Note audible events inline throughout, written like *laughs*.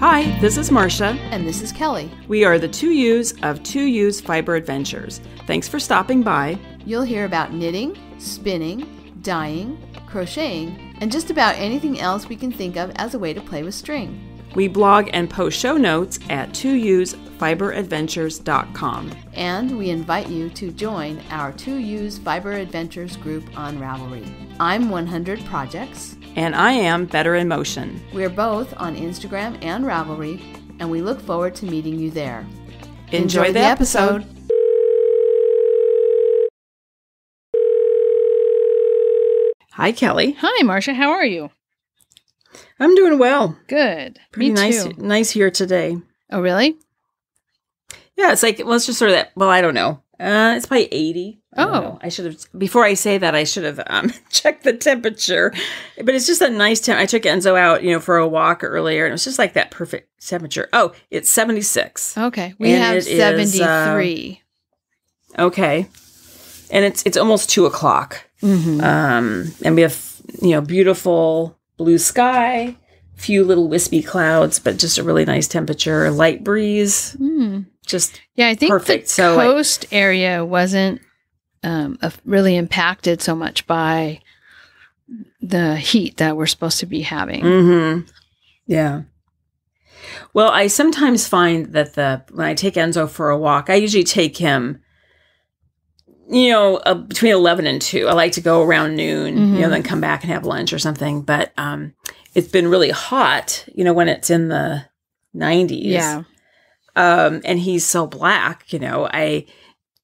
Hi, this is Marsha. And this is Kelly. We are the two U's of Two Ewes Fiber Adventures. Thanks for stopping by. You'll hear about knitting, spinning, dyeing, crocheting, and just about anything else we can think of as a way to play with string. We blog and post show notes at TwoEwesFiberAdventures.com. And we invite you to join our Two Ewes Fiber Adventures group on Ravelry. I'm 100 Projects. And I am Better in Motion. We're both on Instagram and Ravelry, and we look forward to meeting you there. Enjoy, Enjoy the, the, episode. episode. Hi, Kelly. Hi, Marsha. How are you? I'm doing well. Good. Pretty Me nice, too. nice here today. Oh, really? Yeah, it's like well, it's just sort of that. Well, I don't know. Uh, it's probably eighty. I oh, I should have before I say that I should have um, *laughs* checked the temperature. But it's just a nice temp. I took Enzo out, you know, for a walk earlier, and it was just like that perfect temperature. Oh, it's seventy six. Okay, we and have seventy three. Uh, okay, and it's it's almost two o'clock. Mm-hmm. Um, and we have you know beautiful blue sky, few little wispy clouds, but just a really nice temperature, light breeze. Mm. Just yeah, I think perfect. the so coast I, area wasn't um, really impacted so much by the heat that we're supposed to be having. Mm-hmm. Yeah. Well, I sometimes find that the when I take Enzo for a walk, I usually take him you know, uh, between 11 and 2. I like to go around noon, mm-hmm. you know, then come back and have lunch or something. But um, it's been really hot, you know, when it's in the 90s. Yeah. Um, and he's so black, you know, I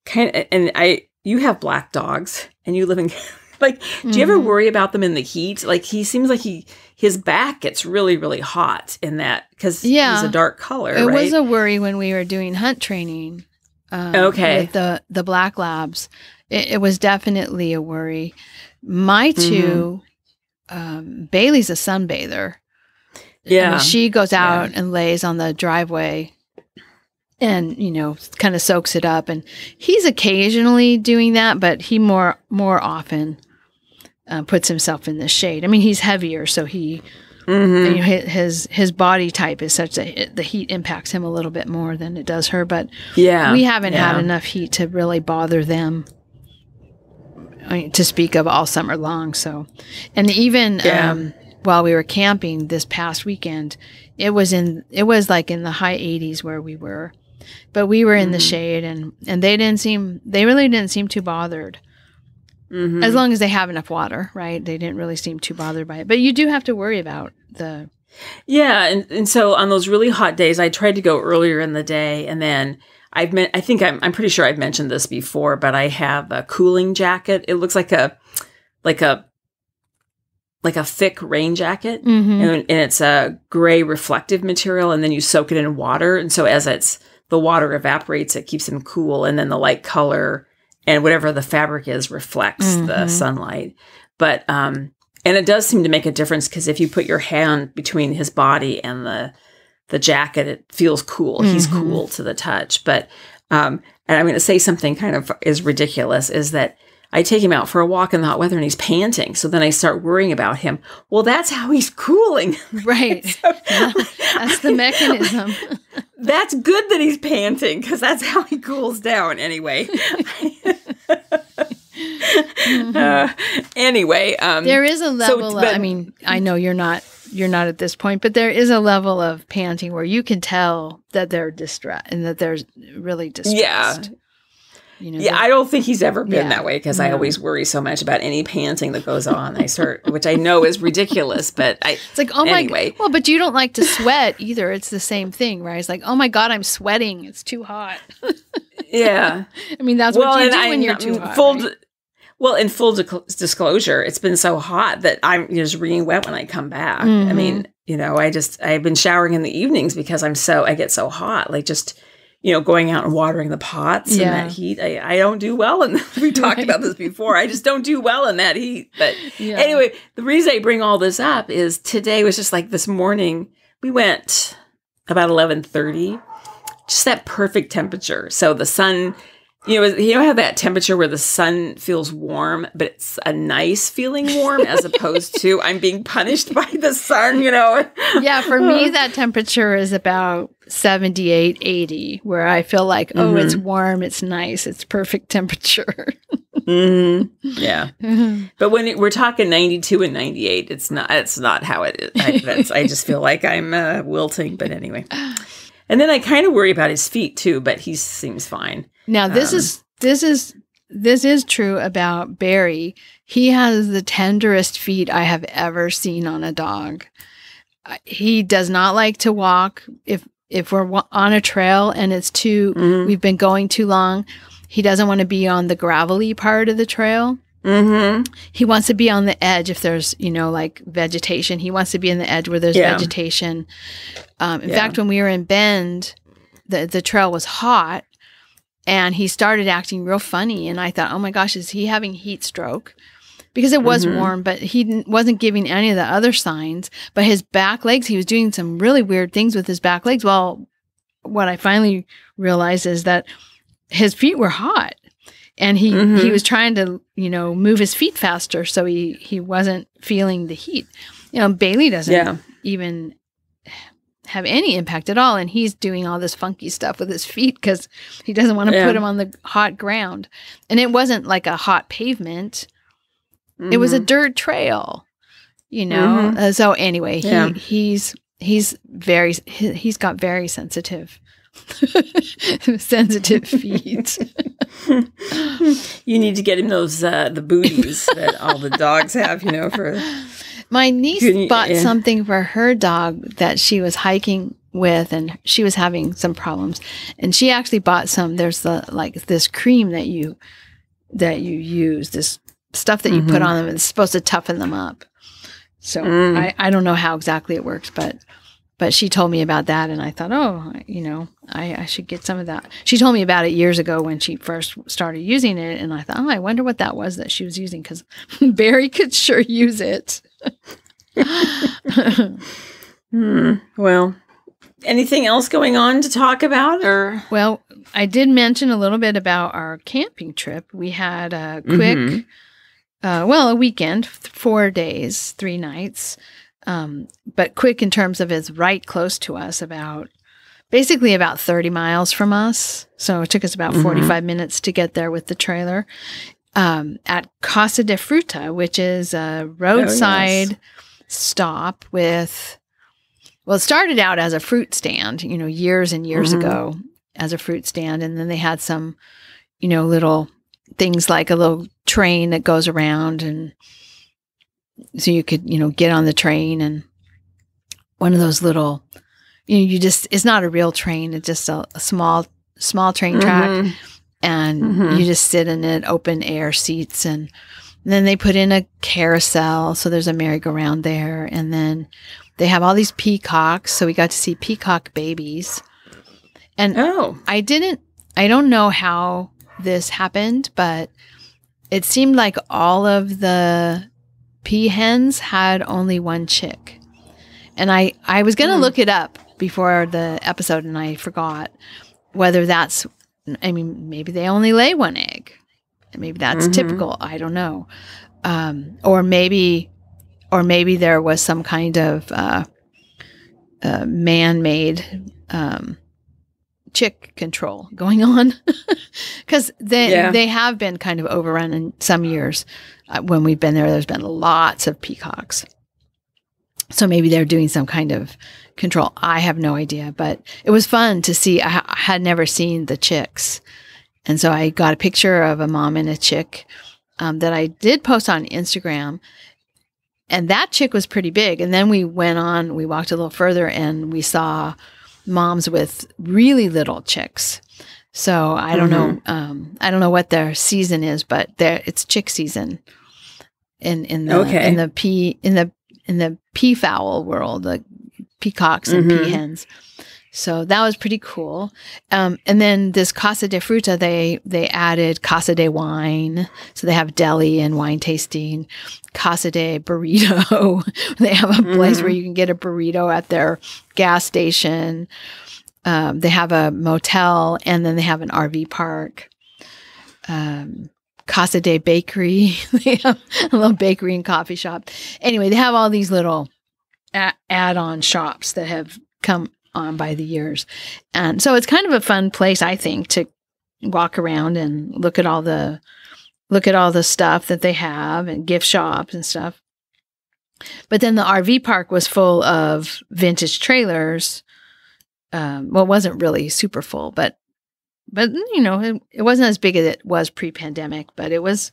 kind of, and I, you have black dogs and you live in, *laughs* like, do you ever mm-hmm. worry about them in the heat? Like, he seems like he, his back gets really, really hot in that because yeah. he's a dark color. It right? was a worry when we were doing hunt training um, okay. With the the black labs, it, it was definitely a worry. My mm-hmm. 2 mm-hmm. um, Bailey's a sunbather. Yeah, I mean, she goes out yeah. and lays on the driveway, and you know, kind of soaks it up. And he's occasionally doing that, but he more more often uh, puts himself in the shade. I mean, he's heavier, so he Mm-hmm. You know, his his body type is such that it, the heat impacts him a little bit more than it does her. But yeah, we haven't yeah. had enough heat to really bother them. I mean, to speak of all summer long. So, and even yeah. um, while we were camping this past weekend, it was in it was like in the high 80s where we were, but we were in mm-hmm. the shade and and they didn't seem they really didn't seem too bothered. Mm-hmm. As long as they have enough water, right? They didn't really seem too bothered by it. But you do have to worry about the. Yeah, and, and so on those really hot days, I tried to go earlier in the day, and then I've met. I think I'm. I'm pretty sure I've mentioned this before, but I have a cooling jacket. It looks like a, like a, like a thick rain jacket, mm-hmm. and, and it's a gray reflective material, and then you soak it in water, and so as it's the water evaporates, it keeps them cool, and then the light color and whatever the fabric is reflects mm-hmm. the sunlight. But um, and it does seem to make a difference because if you put your hand between his body and the the jacket, it feels cool. Mm-hmm. He's cool to the touch. But um, and I'm going to say something kind of is ridiculous is that I take him out for a walk in the hot weather and he's panting. So then I start worrying about him. Well, that's how he's cooling. *laughs* Right. *laughs* so, *laughs* yeah, that's the mechanism. that's good that he's panting because that's how he cools down anyway. mm-hmm. uh, anyway, um, there is a level. So, but, of, I mean, I know you're not you're not at this point, but there is a level of panting where you can tell that they're distressed and that they're really distressed. Yeah. You know, yeah, I don't think he's ever been yeah, that way because no. I always worry so much about any panting that goes on. I start, *laughs* which I know is ridiculous, but I. It's like, oh anyway. my, well, but you don't like to sweat either. It's the same thing, right? It's like, oh my god, I'm sweating. It's too hot. *laughs* yeah, I mean that's well, what you do I, when you're too hot. Full, right? well, in full disclosure, it's been so hot that I'm just wringing wet when I come back. Mm-hmm. I mean, you know, I just I've been showering in the evenings because I'm so I get so hot, like just you know, going out and watering the pots yeah. in that heat. I, I don't do well. And *laughs* we talked right. about this *laughs* before. I just don't do well in that heat. But yeah. anyway, the reason I bring all this up is today was just like this morning. We went about 1130, just that perfect temperature. So the sun you know, you know how that temperature where the sun feels warm, but it's a nice feeling warm as *laughs* opposed to I'm being punished by the sun, you know? yeah, for me, *laughs* that temperature is about 78, 80, where I feel like, oh, mm-hmm. it's warm, it's nice, it's perfect *laughs* temperature. mm-hmm. Yeah. Mm-hmm. But when it, we're talking 92 and 98, it's not, it's not how it is. I, I just feel like I'm uh, wilting, but anyway. And then I kind of worry about his feet too, but he seems fine. Now this um, is this is this is true about Barry. He has the tenderest feet I have ever seen on a dog. He does not like to walk if if we're on a trail and it's too mm-hmm. we've been going too long. He doesn't want to be on the gravelly part of the trail. Mm-hmm. He wants to be on the edge if there's, you know, like vegetation. He wants to be in the edge where there's yeah. vegetation. Um, in yeah. fact, when we were in Bend, the the trail was hot, and he started acting real funny. And I thought, oh my gosh, is he having heat stroke? Because it was mm-hmm. warm, but he wasn't giving any of the other signs. But his back legs, he was doing some really weird things with his back legs. Well, what I finally realized is that his feet were hot and he mm-hmm. he was trying to you know move his feet faster so he he wasn't feeling the heat you know bailey doesn't yeah. even have any impact at all and he's doing all this funky stuff with his feet because he doesn't want to yeah. put him on the hot ground and it wasn't like a hot pavement mm-hmm. it was a mm-hmm. dirt trail you know mm-hmm. uh, so anyway he yeah. he's he's very he, he's got very sensitive *laughs* sensitive feet. you need to get him those uh, the booties that all the dogs have, you know, for my niece you, bought yeah. something for her dog that she was hiking with and she was having some problems and she actually bought some there's the like this cream that you that you use this stuff that you mm-hmm. put on them it's supposed to toughen them up so mm. I, I don't know how exactly it works but but she told me about that and i thought oh you know I, I, should get some of that she told me about it years ago when she first started using it and i thought oh i wonder what that was that she was using because *laughs* barry could sure use it *laughs* hmm. well anything else going on to talk about or well i did mention a little bit about our camping trip we had a quick mm-hmm. uh, well a weekend four days three nights um, but quick in terms of is right close to us, about basically about 30 miles from us. So it took us about mm-hmm. 45 minutes to get there with the trailer. Um, at Casa de Fruta, which is a roadside oh, yes. stop with, well, it started out as a fruit stand, you know, years and years mm-hmm. ago as a fruit stand. And then they had some, you know, little things like a little train that goes around and so you could you know get on the train and one of those little you know you just it's not a real train it's just a, a small small train track. Mm-hmm. and mm-hmm. you just sit in it open air seats and, and then they put in a carousel. So there's a merry-go-round there. And then they have all these peacocks. So we got to see peacock babies. And oh. I didn't i don't know how this happened but it seemed like all of the peahens had only one chick. And I, I was going to mm. look it up before the episode and I forgot whether that's, I mean, maybe they only lay one egg. Maybe that's mm-hmm. typical. I don't know. Um, or maybe, or maybe there was some kind of uh, uh, man made um, chick control going on *laughs* because they yeah. they have been kind of overrun in some years uh, when we've been there, there's been lots of peacocks. So maybe they're doing some kind of control. I have no idea, but it was fun to see. I, I had never seen the chicks. And so I got a picture of a mom and a chick um, that I did post on Instagram. And that chick was pretty big. And then we went on, we walked a little further and we saw moms with really little chicks. So I don't mm-hmm. know. Um, I don't know what their season is, but there it's chick season in in the okay. in the pea in the in the peafowl world, the peacocks and mm-hmm. peahens. So that was pretty cool. Um, and then this Casa de Fruta, they they added Casa de Wine, so they have deli and wine tasting. Casa de Burrito, *laughs* they have a place mm-hmm. where you can get a burrito at their gas station. Um, they have a motel and then they have an RV park. um, Casa de Bakery. *laughs* they have a little bakery and coffee shop. Anyway, they have all these little a- add-on shops that have come on by the years, and so it's kind of a fun place, I think, to walk around and look at all the look at all the stuff that they have and gift shops and stuff. But then the RV park was full of vintage trailers. Um, well, it wasn't really super full, but but you know, it, it wasn't as big as it was pre-pandemic. But it was,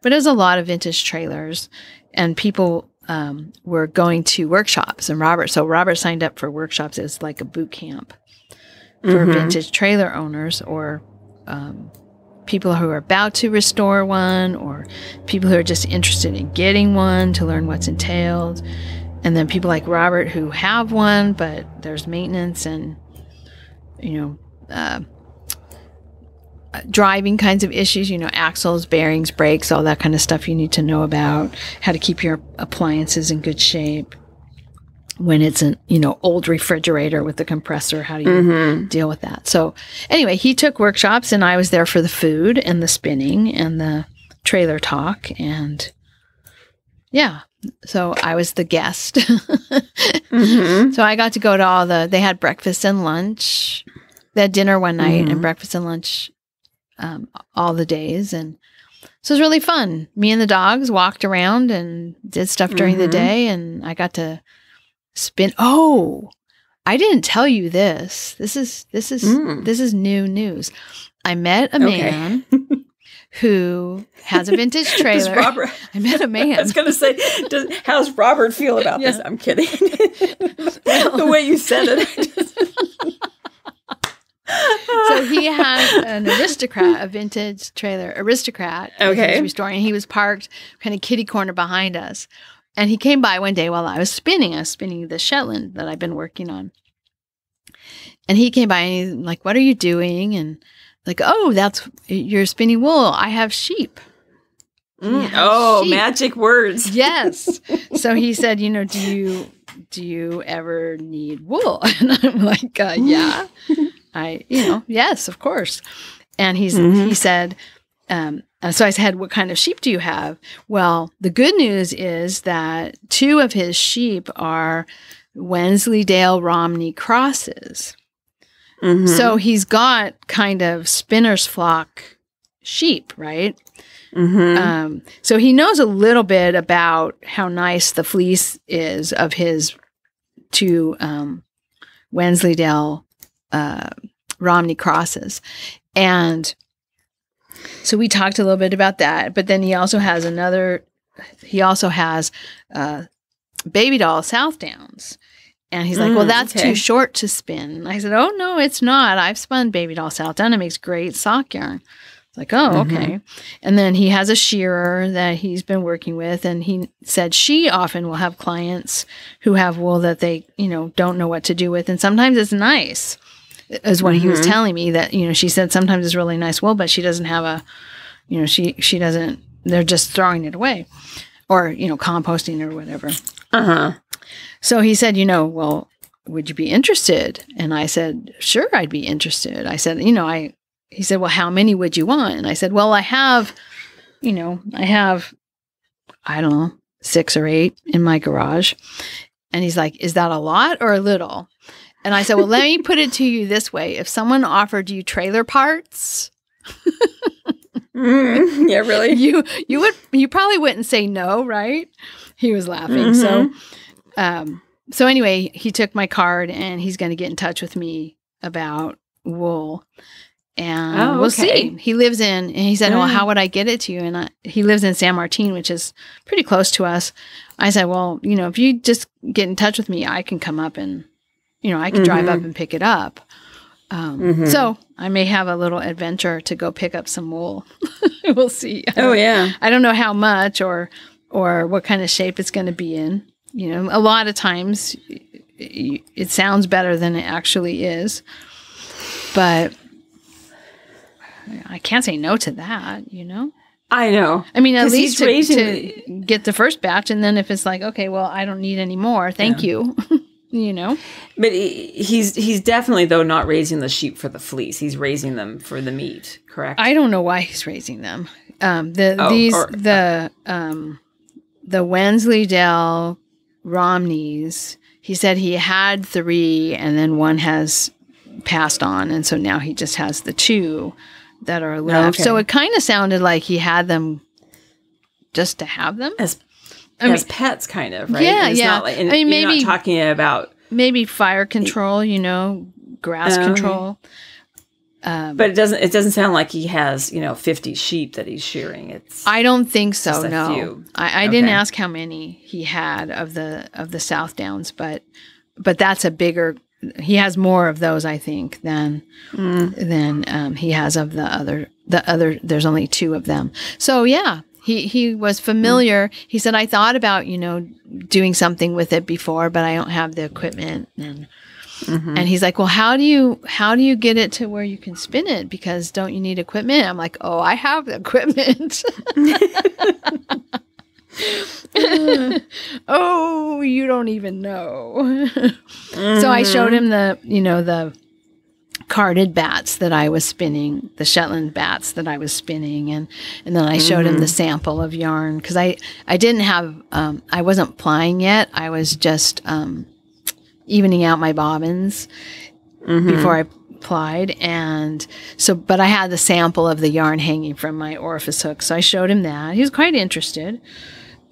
but it was a lot of vintage trailers, and people um, were going to workshops. And Robert, so Robert signed up for workshops as like a boot camp for Mhm. vintage trailer owners or um, people who are about to restore one or people who are just interested in getting one to learn what's entailed. And then people like Robert who have one, but there's maintenance and, you know, uh, driving kinds of issues, you know, axles, bearings, brakes, all that kind of stuff you need to know about, how to keep your appliances in good shape. When it's an, you know, old refrigerator with the compressor, how do you Mhm. deal with that. So anyway, he took workshops and I was there for the food and the spinning and the trailer talk and yeah. So I was the guest. Mhm. *laughs* so I got to go to all the they had breakfast and lunch. They had dinner one night Mhm. and breakfast and lunch um, all the days and so it was really fun. Me and the dogs walked around and did stuff during the Mhm. day and I got to spin oh I didn't tell you this. This is this is Mm. this is new news. I met a Okay. man *laughs* who has a vintage trailer. Robert, *laughs* I met a man. *laughs* I was going to say, does, how's Robert feel about this? I'm kidding. the way you said it. So he had an aristocrat, a vintage trailer aristocrat. Okay. was restoring. He was parked kind of kitty corner behind us. And he came by one day while I was spinning. I was spinning the Shetland that I've been working on. And he came by and he's like, What are you doing? And like, Oh, that's you're spinning wool. I have sheep. Mm, oh, sheep. magic words. Yes. *laughs* so he said, you know, do you do you ever need wool? *laughs* And I'm like, uh, yeah. *laughs* I, you know, yes, of course. And he's Mhm. he said, um, so I said, what kind of sheep do you have? Well, the good news is that two of his sheep are Wensleydale Romney crosses. Mhm. So he's got kind of spinner's flock sheep, right? Mhm. Um, so he knows a little bit about how nice the fleece is of his two um, Wensleydale uh, Romney crosses. And so we talked a little bit about that. But then he also has another, he also has uh, Baby Doll South Downs. And he's like, well, Mm, that's okay. too short to spin. And I said, oh, no, it's not. I've spun Baby Doll South Down. It makes great sock yarn. It's like, oh, Mhm. okay. And then he has a shearer that he's been working with. And he said she often will have clients who have wool that they, you know, don't know what to do with. And sometimes it's nice, is what he was Mhm. telling me that, you know, she said sometimes it's really nice wool, but she doesn't have a, you know, she, she doesn't, they're just throwing it away or, you know, composting or whatever. uh-huh. So he said, you know, well, would you be interested? And I said, sure, I'd be interested. I said, you know, I, he said, well, how many would you want? And I said, well, I have, you know, I have, I don't know, six or eight in my garage. And he's like, is that a lot or a little? And I said, well, let me put it to you this way. If someone offered you trailer parts, Mm, yeah, really. *laughs* you you would you probably wouldn't say no, right? He was laughing. So um so anyway, he took my card and he's going to get in touch with me about wool. And Oh, we'll okay. see. He lives in and he said, "Well, Mm. how would I get it to you?" And I, he lives in San Martin, which is pretty close to us. I said, "Well, you know, if you just get in touch with me, I can come up and you know, I can drive Mhm. up and pick it up." Um, Mhm. So I may have a little adventure to go pick up some wool. *laughs* we'll see. I Oh, don't- yeah. I don't know how much or or what kind of shape it's going to be in. You know, a lot of times it sounds better than it actually is, but I can't say no to that. You know, I know. I mean, at least to, to get the first batch, and then if it's like, okay, well, I don't need any more, thank you. *laughs* you know. But he's he's definitely though not raising the sheep for the fleece. He's raising them for the meat. Correct. I don't know why he's raising them. Um, the Oh, these or- the um, the Wensleydale Romneys. He said he had three, and then one has passed on, and so now he just has the two that are left. Okay. So it kind of sounded like he had them just to have them. as I as mean- pets, kind of right. Yeah, it's yeah. Not like, I mean, maybe- not talking about, Maybe fire control, you know, grass okay. control. Um, but it doesn't. It doesn't sound like he has you know fifty sheep that he's shearing. It's I don't think so. No, few. I, I didn't ask how many he had of the of the South Downs, but but that's a bigger. He has more of those, I think, than Mm. than um, he has of the other. The other, there's only two of them. So yeah, he he was familiar. He said, I thought about you know doing something with it before, but I don't have the equipment and. Mm-hmm. And he's like, "Well, how do you how do you get it to where you can spin it? Because don't you need equipment?" I'm like, "Oh, I have the equipment." *laughs* *laughs* oh, you don't even know. *laughs* so I showed him the, you know, the carded bats that I was spinning, the Shetland bats that I was spinning, and and then I showed him the sample of yarn because I I didn't have um, I wasn't plying yet. I was just um, evening out my bobbins before I plied, and so but I had the sample of the yarn hanging from my orifice hook, so I showed him that. He was quite interested.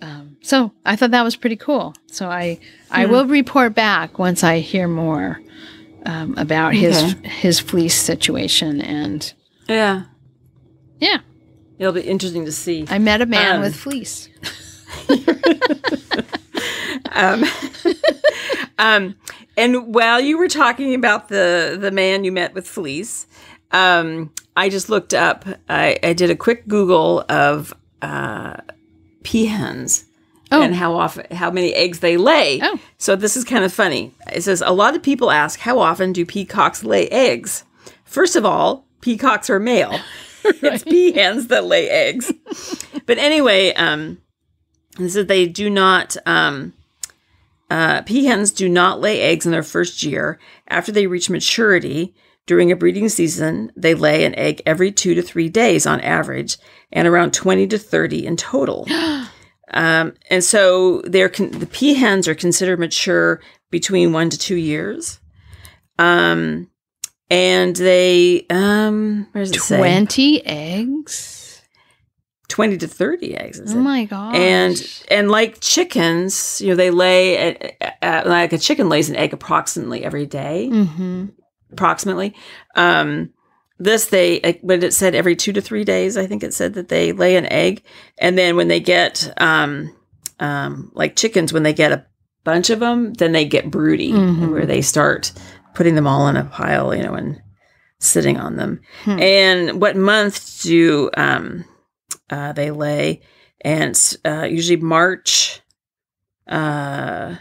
Um, so I thought that was pretty cool. So I I will report back once I hear more um, about his Okay. his fleece situation, and yeah. yeah, It'll be interesting to see. I met a man Um, with fleece. *laughs* Um, *laughs* um, and while you were talking about the the man you met with fleece, um, I just looked up. I, I did a quick Google of uh, peahens Oh. and how often, how many eggs they lay. Oh. So this is kind of funny. It says a lot of people ask how often do peacocks lay eggs. First of all, peacocks are male. *laughs* it's peahens that lay eggs. but anyway, um, this is they do not. Um, uh, peahens do not lay eggs in their first year. After they reach maturity, during a breeding season, they lay an egg every two to three days on average, and around 20 to 30 in total. *gasps* *gasps* *gasps* um, and so they're con- the peahens are considered mature between one to two years. Um, and they, um, it say? Twenty eggs. 20 to 30 eggs. Is Oh my god! and and like chickens, you know, they lay like a chicken lays an egg approximately every day, hmm approximately. Um, this they, but it said every two to three days. I think it said that they lay an egg, and then when they get, um, um, like chickens, when they get a bunch of them, then they get broody, Mhm. where they start putting them all in a pile, you know, and sitting on them. Hmm. And what month do um, uh, they lay? And uh, usually March uh,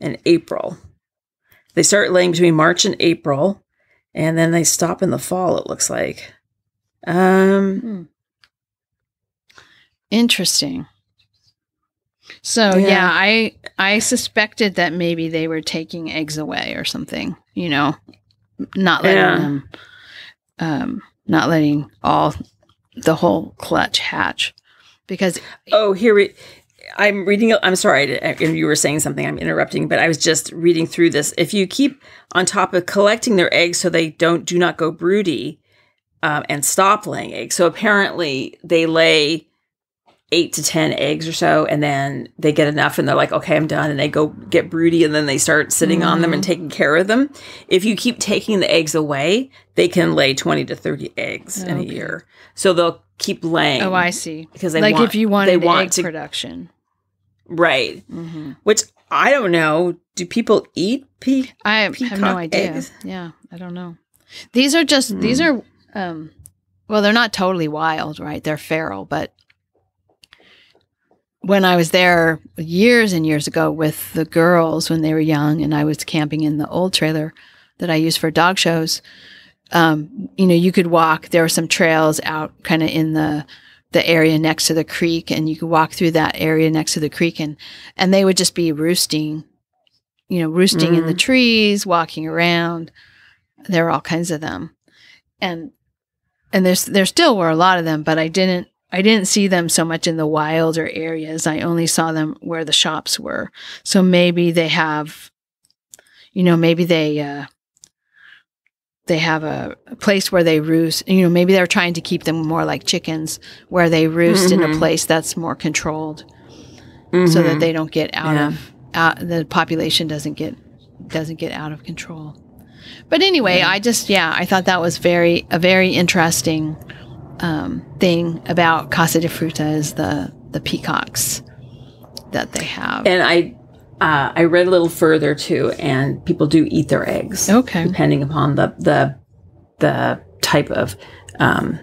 and April. They start laying between March and April, and then they stop in the fall. It looks like. Um, Interesting. So Yeah. yeah. I I suspected that maybe they were taking eggs away or something. You know, not letting Yeah. them, um, not letting all the whole clutch hatch, because oh, here we. I'm reading. I'm sorry, you were saying something. I'm interrupting, but I was just reading through this. If you keep on top of collecting their eggs so they don't do not go broody, um, and stop laying eggs. So apparently they lay eight to ten eggs or so, and then they get enough, and they're like, "Okay, I'm done," and they go get broody, and then they start sitting on them and taking care of them. If you keep taking the eggs away, they can lay twenty to thirty eggs in a year. So they'll keep laying. oh, I see. because they like want, if you they wanted want egg to production, right. hmm Which I don't know. Do people eat pea? I have no idea. eggs? Yeah, I don't know. These are just these Hmm. are um well, they're not totally wild, right? They're feral, but when I was there years and years ago with the girls when they were young and I was camping in the old trailer that I used for dog shows, um, you know, you could walk, there were some trails out kind of in the the area next to the creek and you could walk through that area next to the creek and and they would just be roosting you know, roosting in the Mhm. trees, walking around. There were all kinds of them, and and there's there still were a lot of them, but I didn't I didn't see them so much in the wilder areas. I only saw them where the shops were. So maybe they have, you know, maybe they uh, they have a, place where they roost. You know, maybe they're trying to keep them more like chickens, where they roost in a Mhm. place that's more controlled, so that Mhm. they don't get out Yeah. of out, the population doesn't get doesn't get out of control. But anyway, I just yeah, I thought that was very a very interesting um, thing about Casa de Fruta is the the peacocks that they have. And I uh, I read a little further too, and people do eat their eggs. Okay. Depending upon the the the type of um,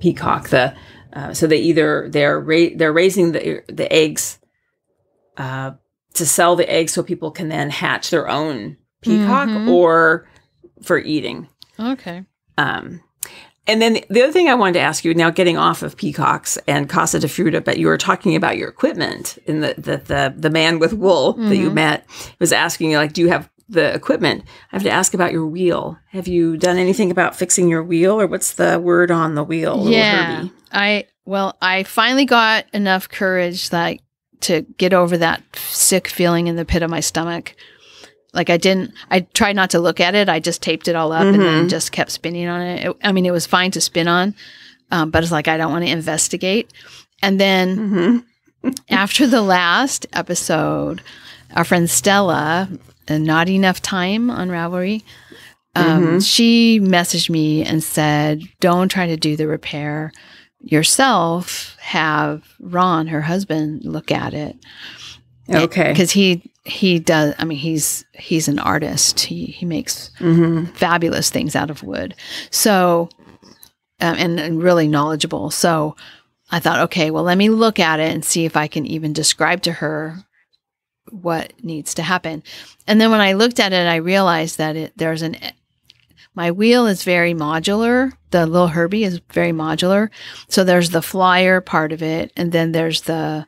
peacock. The uh, so they either they're ra- they're raising the the eggs uh, to sell the eggs so people can then hatch their own peacock Mhm. or for eating. Okay. Um, and then the other thing I wanted to ask you now, getting off of peacocks and Casa de Fruta, but you were talking about your equipment in the the the, the man with wool that you Mhm. met was asking you like, do you have the equipment? I have to ask about your wheel. Have you done anything about fixing your wheel, or what's the word on the wheel? Yeah. I well, I finally got enough courage like to get over that sick feeling in the pit of my stomach. Like I didn't I tried not to look at it. I just taped it all up and then Mhm. just kept spinning on it. It- I mean, it was fine to spin on, um, but it's like I don't want to investigate. And then Mhm. *laughs* after the last episode, our friend Stella, uh, not enough time on Ravelry, um, she messaged me and said, "Don't try to do the repair yourself. Have Ron, her husband, look at it Okay. because he he does. I mean, he's he's an artist. He he makes hmm fabulous things out of wood. So, um, and, and really knowledgeable. So I thought, okay, well, let me look at it and see if I can even describe to her what needs to happen. And then when I looked at it, I realized that it, there's an, my wheel is very modular. The little Herbie is very modular. So there's the flyer part of it, and then there's the,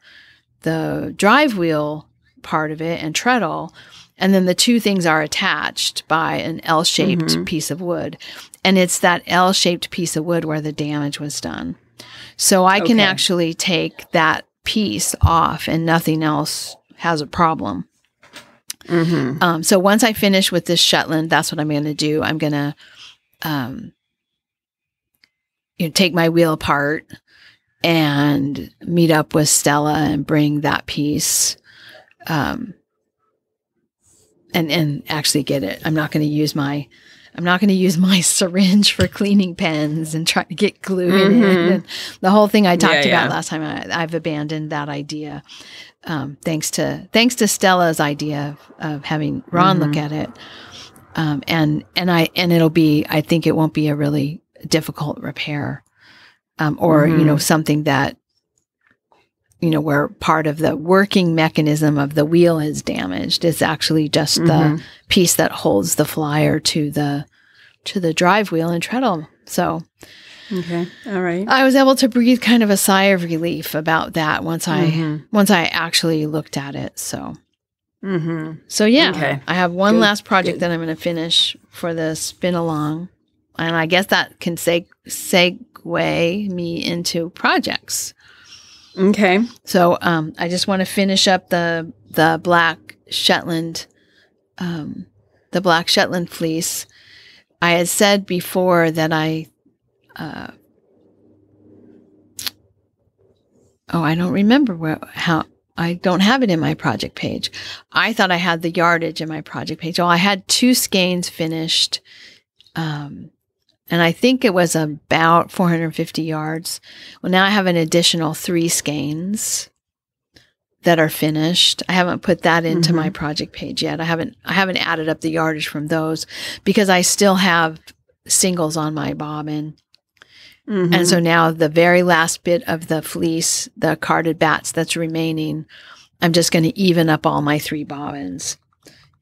the drive wheel part of it and treadle. And then the two things are attached by an L shaped Mhm. piece of wood. And it's that L shaped piece of wood where the damage was done. So I can Okay. actually take that piece off and nothing else has a problem. hmm Um, so once I finish with this Shetland, that's what I'm going to do. I'm going to um, you know, take my wheel apart and meet up with Stella and bring that piece. Um, and and actually get it. I'm not going to use my I'm not going to use *laughs* my syringe for cleaning pens and try to get glue in it. Mhm. And the whole thing I talked Yeah, about yeah. last time, I, I've abandoned that idea. Um, thanks to thanks to Stella's idea of, of having Ron look Mhm. at it, um, and and I and it'll be I think it won't be a really difficult repair, um, or you Mhm. know something that you know where part of the working mechanism of the wheel is damaged. It's actually just the Mhm. piece that holds the flyer to the to the drive wheel and treadle. So Okay. All right. I was able to breathe kind of a sigh of relief about that once I Mhm. once I actually looked at it. So hmm so yeah, Okay. I have one Good, last project good. that I'm going to finish for the spin along, and I guess that can seg- segue me into projects. Okay. So um, I just want to finish up the the black Shetland, um, the black Shetland fleece. I had said before that I, uh, oh, I don't remember where how I don't have it in my project page. I thought I had the yardage in my project page. Oh, I had two skeins finished. Um, and I think it was about 450 yards. Well, now I have an additional three skeins that are finished. I haven't put that into my project page yet. I haven't I haven't added up the yardage from those because I still have singles on my bobbin. Mhm. And so now the very last bit of the fleece, the carded bats that's remaining, I'm just going to even up all my three bobbins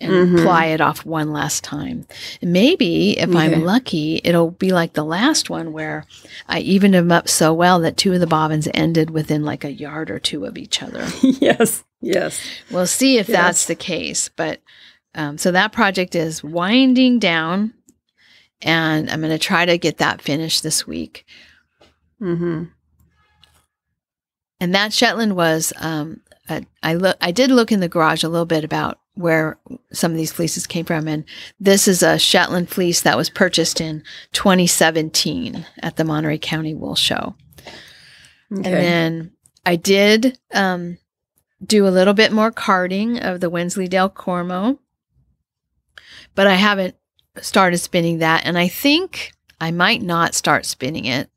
and Mhm. ply it off one last time. Maybe if Okay. I'm lucky, it'll be like the last one where I evened them up so well that two of the bobbins ended within like a yard or two of each other. *laughs* yes. Yes. We'll see if that's the case. But um, so that project is winding down, and I'm going to try to get that finished this week. Mm-hmm. And that Shetland was, um, a, I look, I did look in the garage a little bit about where some of these fleeces came from, and this is a Shetland fleece that was purchased in 2017 at the Monterey County Wool Show. Okay. And then I did um, do a little bit more carding of the Wensleydale Cormo, but I haven't started spinning that. And I think I might not start spinning it.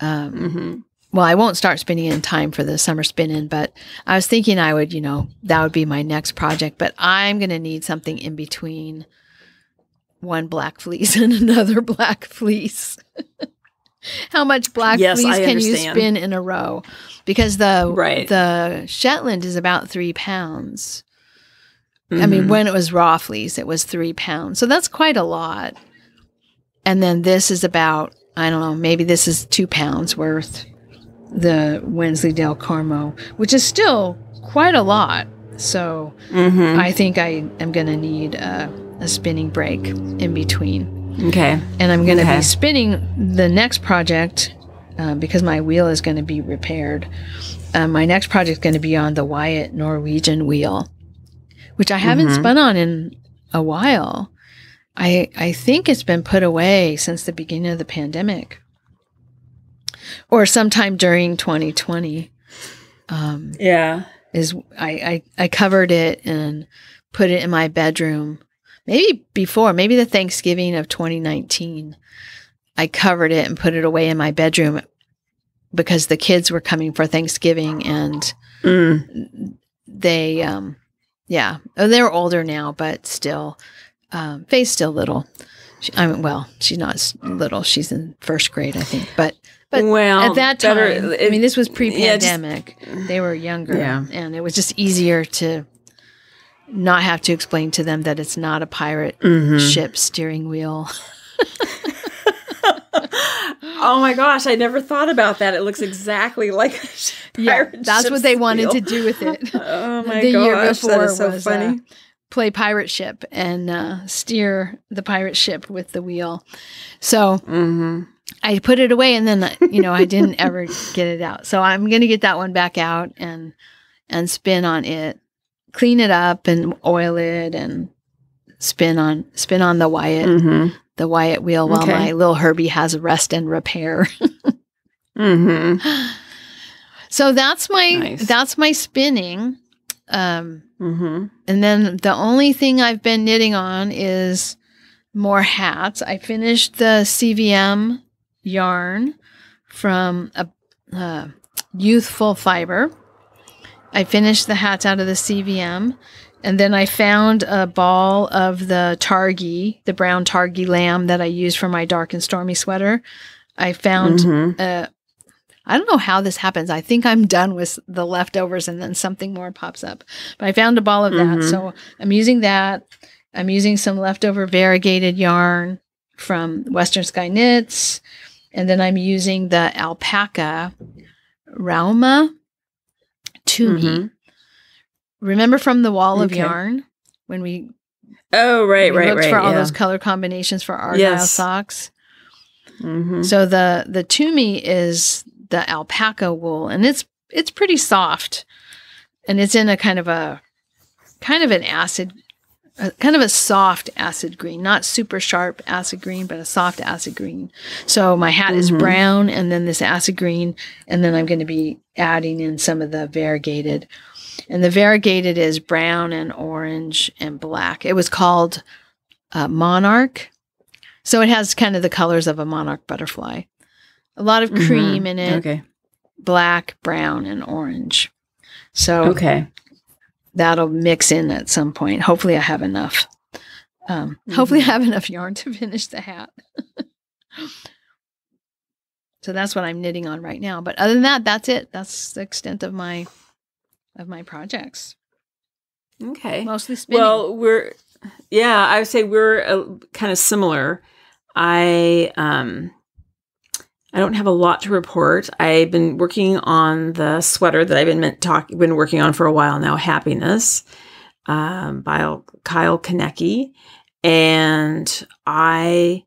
Um, mm-hmm. Well, I won't start spinning in time for the summer spinning, but I was thinking I would, you know, that would be my next project. But I'm going to need something in between one black fleece *laughs* and another black fleece. *laughs* How much black Yes, fleece I can you spin in a row? Because the Right. the Shetland is about three pounds. I mean, Mhm. when it was raw fleece, it was three pounds. So that's quite a lot. And then this is about, I don't know, maybe this is two pounds worth, the Wensleydale Cormo, which is still quite a lot. So Mhm. I think I am going to need a, a spinning break in between. okay. And I'm going to Okay. be spinning the next project um, because my wheel is going to be repaired. Um, my next project is going to be on the Wyatt Norwegian wheel, which I haven't Mhm. spun on in a while. I I think it's been put away since the beginning of the pandemic, or sometime during 2020. Um, Yeah. is I, I I covered it and put it in my bedroom. Maybe before, maybe the Thanksgiving of 2019. I covered it and put it away in my bedroom because the kids were coming for Thanksgiving and Mm. they um yeah, oh, they're older now, but still um Faye's still little. She, I mean, well, she's not little. She's in first grade, I think. But but well, at that time, better- I mean, this was yeah, just- pre-pandemic. they were younger, Yeah. and it was just easier to not have to explain to them that it's not a pirate Mhm. ship steering wheel. *laughs* oh my gosh, I never thought about that. It looks exactly like a *laughs* pirate that's ship's what they wanted to do with it. *laughs* Oh my the gosh, year before is so was funny. Uh, play pirate ship and uh, steer the pirate ship with the wheel. So hmm I put it away, and then you know I didn't ever get it out. So I'm gonna get that one back out and and spin on it, clean it up, and oil it, and spin on spin on the Wyatt hmm the Wyatt wheel while Okay. my little Herbie has rest and repair. *laughs* hmm so that's my Nice. that's my spinning. Um, hmm and then the only thing I've been knitting on is more hats. I finished the CVM yarn from a uh, youthful fiber. I finished the hats out of the CVM. And then I found a ball of the Targi, the brown Targi lamb that I used for my dark and stormy sweater. I found hmm uh, I don't know how this happens. I think I'm done with the leftovers and then something more pops up. But I found a ball of that. Mhm. So I'm using that. I'm using some leftover variegated yarn from Western Sky Knits. And then I'm using the alpaca Rauma Tumi. Mhm. Remember from the wall of yarn when we, Oh, right, we right, looked right. for all yeah. those color combinations for Argyle Yes. socks? Mhm. So the the Tumi is the alpaca wool, and it's it's pretty soft, and it's in a kind of a kind of an acid, a, kind of a soft acid green, not super sharp acid green, but a soft acid green. So my hat is Mhm. brown, and then this acid green, and then I'm going to be adding in some of the variegated. And the variegated is brown and orange and black. It was called uh, Monarch. So it has kind of the colors of a monarch butterfly. A lot of cream Mhm. in it, Okay. black, brown, and orange. So Okay. That'll mix in at some point. Hopefully, I have enough. Um, Hopefully, *laughs* I have enough yarn to finish the hat. *laughs* so that's what I'm knitting on right now. But other than that, that's it. That's the extent of my of my projects. Okay. Mostly spinning. Well, we're yeah, I would say we're uh, kind of similar. I um I don't have a lot to report. I've been working on the sweater that I've been meant talk been working on for a while now, Happiness, um, by Kyle Kunnecke. And I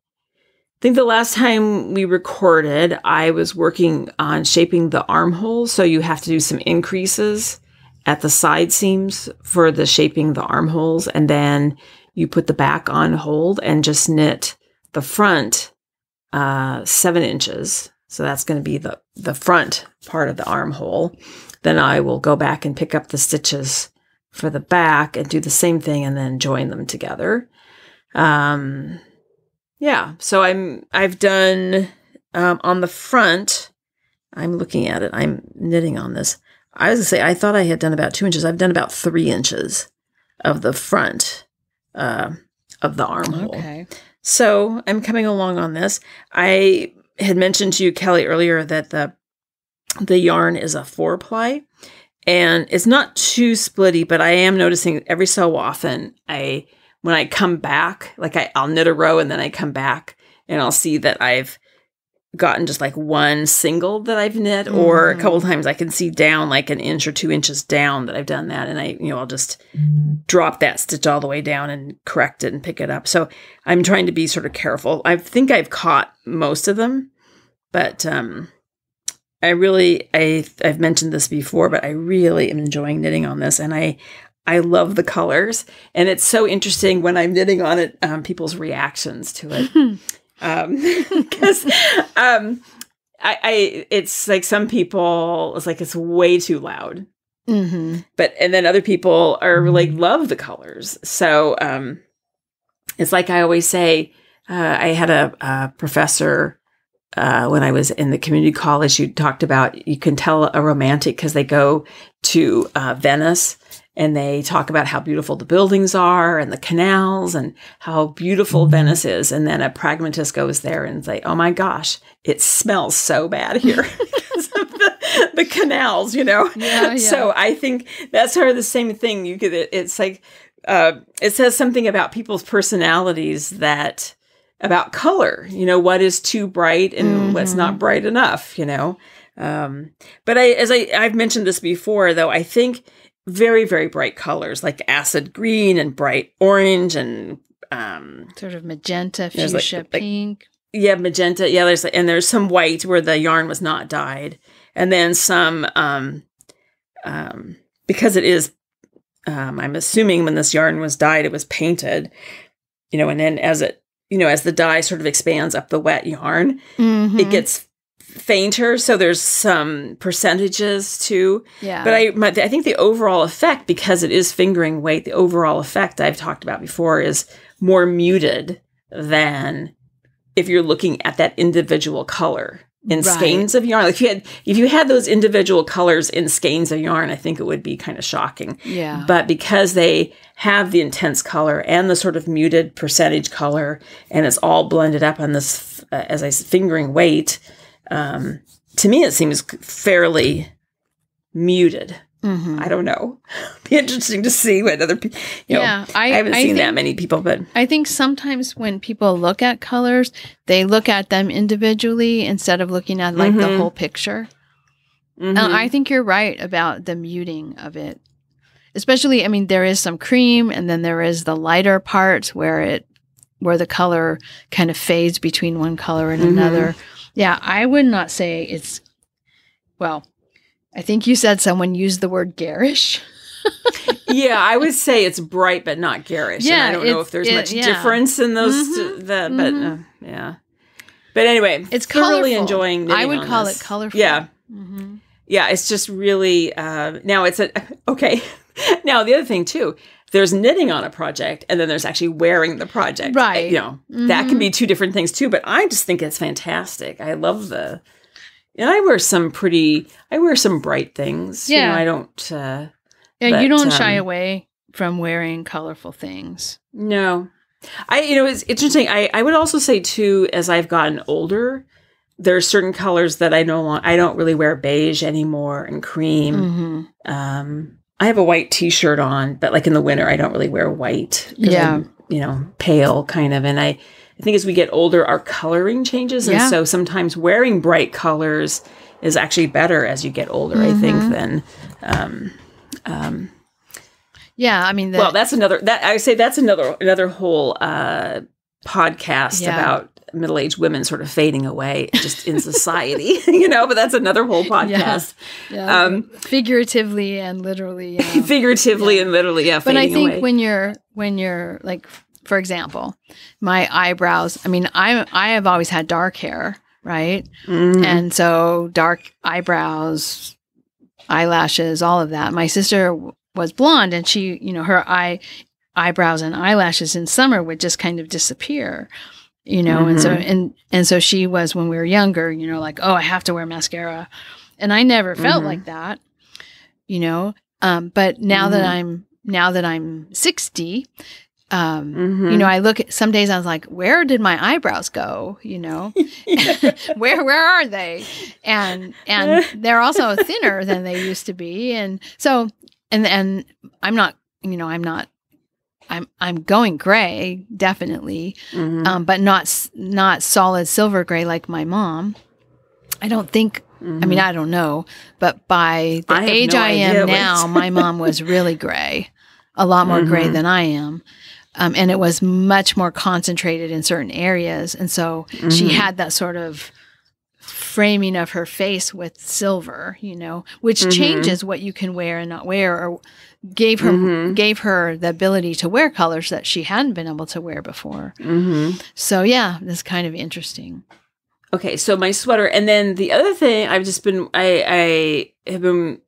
think the last time we recorded, I was working on shaping the armhole. So you have to do some increases at the side seams for the shaping the armholes. And then you put the back on hold and just knit the front uh, seven inches. So that's going to be the, the front part of the armhole. Then I will go back and pick up the stitches for the back and do the same thing and then join them together. Um, yeah, so I'm I've done um, on the front. I'm looking at it. I'm knitting on this. I was gonna say I thought I had done about two inches. I've done about three inches of the front uh, of the armhole. okay. So I'm coming along on this. I had mentioned to you, Kelly, earlier that the the yarn is a four ply, and it's not too splitty, but I am noticing every so often I when I come back, like I, I'll knit a row and then I come back and I'll see that I've gotten just like one single that I've knit, or a couple times I can see down like an inch or two inches down that I've done that, and I, you know, I'll just drop that stitch all the way down and correct it and pick it up. So I'm trying to be sort of careful. I think I've caught most of them, but um, I really, I, I've mentioned this before, but I really am enjoying knitting on this, and I. I love the colors, and it's so interesting when I'm knitting on it. Um, people's reactions to it, *laughs* *laughs* because um, I, I it's like some people it's like it's way too loud. Mm-hmm. but and then other people are like love the colors. So um it's like i always say uh, i had a, a professor uh, when i was in the community college you talked about you can tell a romantic because they go to uh, venice and they talk about how beautiful the buildings are and the canals and how beautiful Venice is. And then a pragmatist goes there and say, "Oh my gosh, it smells so bad here *laughs* the, the canals," you know. Yeah, yeah. So I think that's sort of the same thing. You could. It's like uh, it says something about people's personalities that about color. You know, what is too bright and what's not bright enough. You know. Um, but I, as I, I've mentioned this before, though, I think very, very bright colors like acid green and bright orange and um, Sort of magenta, like- fuchsia, like- pink. yeah, magenta. Yeah, there's and there's some white where the yarn was not dyed, and then some um, um, because it is. Um, I'm assuming when this yarn was dyed, it was painted, you know, and then as it, you know, as the dye sort of expands up the wet yarn, Mhm. it gets fainter. So there's some percentages too. yeah. But I, my, I think the overall effect, because it is fingering weight, the overall effect I've talked about before is more muted than if you're looking at that individual color in Right. skeins of yarn. Like if you had, if you had those individual colors in skeins of yarn, I think it would be kind of shocking. yeah. But because they have the intense color and the sort of muted percentage color, and it's all blended up on this, uh, as I fingering weight, um, to me it seems fairly muted. Mhm. I don't know. *laughs* Be interesting to see what other people. You know, yeah. I, haven't I seen that many people, but I think sometimes when people look at colors, they look at them individually instead of looking at like the Mhm. whole picture. mhm. Uh, I think you're right about the muting of it. Especially, I mean, there is some cream, and then there is the lighter part where it where the color kind of fades between one color and Mhm. another. Yeah, I would not say it's well. I think you said someone used the word garish. *laughs* yeah, I would say it's bright but not garish. Yeah, and I don't know if there's it- much yeah. difference in those. Mhm, that, but mhm. uh, yeah. But anyway, It's thoroughly colorful. enjoying. I would call this. it colorful. Yeah, Mm-hmm. yeah. It's just really uh, now. It's a *laughs* okay. now the other thing too. There's knitting on a project, and then there's actually wearing the project. Right. You know that Mhm. can be two different things too. But I just think it's fantastic. I love the. And I wear some pretty. I wear some bright things. You know, Yeah. I don't. Uh, Yeah, you don't shy um, away from wearing colorful things. No. I you know it's interesting. I I would also say too as I've gotten older, there are certain colors that I no longer I don't really wear beige anymore and cream. Mm-hmm. Um I have a white T-shirt on, but like in the winter, I don't really wear white. Yeah. I'm, you know, pale kind of, and I. I think as we get older, our coloring changes, and Yeah. so sometimes wearing bright colors is actually better as you get older. I Mm-hmm. think than um, um, Yeah, I mean, the, well, that's another that I say that's another another whole uh podcast Yeah. about middle-aged women sort of fading away just in society, *laughs* you know, but that's another whole podcast. yeah, Um figuratively and literally. You *laughs* know. figuratively and literally, yeah, but I think away. when you're when you're like, for example, my eyebrows. I mean, I I have always had dark hair, right? Mhm. and so dark eyebrows, eyelashes, all of that. My sister w- was blonde, and she, you know, her eye eyebrows and eyelashes in summer would just kind of disappear. You know, and so Mhm. and and so she was when we were younger. You know, like oh, I have to wear mascara, and I never felt Mhm. like that. You know, um, but now that Mhm. I'm now that I'm sixty, um, you know, I look at some days I was like, where did my eyebrows go? You know, *laughs* *laughs* where where are they? And and they're also thinner than they used to be. And so and and I'm not, you know, I'm not I'm I'm going gray, definitely. Mhm. Um, but not not solid silver gray like my mom. I don't think I mean, I don't know, but by the Mm-hmm. I age no I am now, *laughs* my mom was really gray, a lot more gray Mhm. than I am. Um, and it was much more concentrated in certain areas. And so she Mhm. had that sort of framing of her face with silver, you know, which Mhm. changes what you can wear and not wear or gave her Mhm. gave her the ability to wear colors that she hadn't been able to wear before. Mhm. So yeah, it's kind of interesting. Okay, so my sweater, and then the other thing I've just been I I have been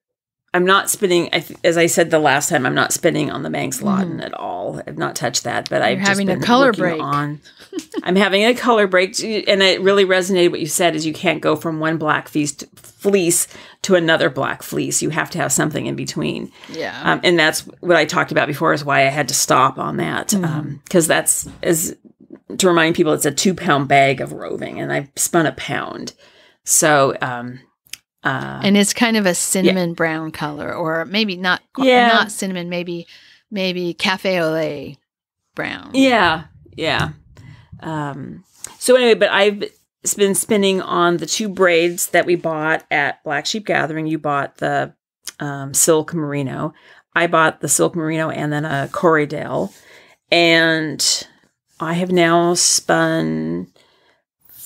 I'm not spinning. I th- as I said the last time, I'm not spinning on the Manx Loaghton at all. I've not touched that, but I've Mm-hmm. having a just been color break. on. *laughs* I'm having a color break, and it really resonated what you said. Is you can't go from one black fleece fleece to another black fleece. You have to have something in between. Yeah. Um, and that's what I talked about before is why I had to stop on that. Mm-hmm. Because that's, is to remind people, it's a two pound bag of roving and I spun a pound. So, um, uh, and it's kind of a cinnamon brown color, or maybe not. Yeah. not cinnamon. Maybe maybe cafe au lait brown. yeah, yeah. Um, so anyway, but I've been spinning on the two braids that we bought at Black Sheep Gathering. You bought the um, silk merino. I bought the silk merino and then a Corriedale. And I have now spun